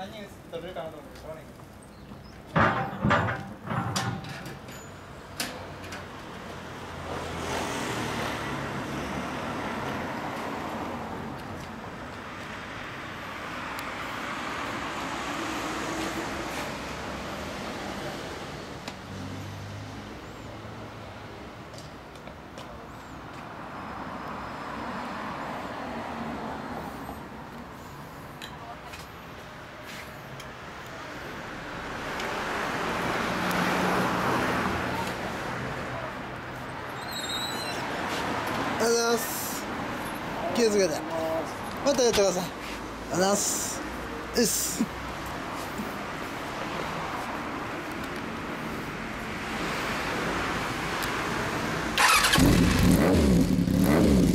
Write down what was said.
3人映って撮れるかなと思ってうないけど。気をつけて。またやってください。ありがとうございます。うっす。Thank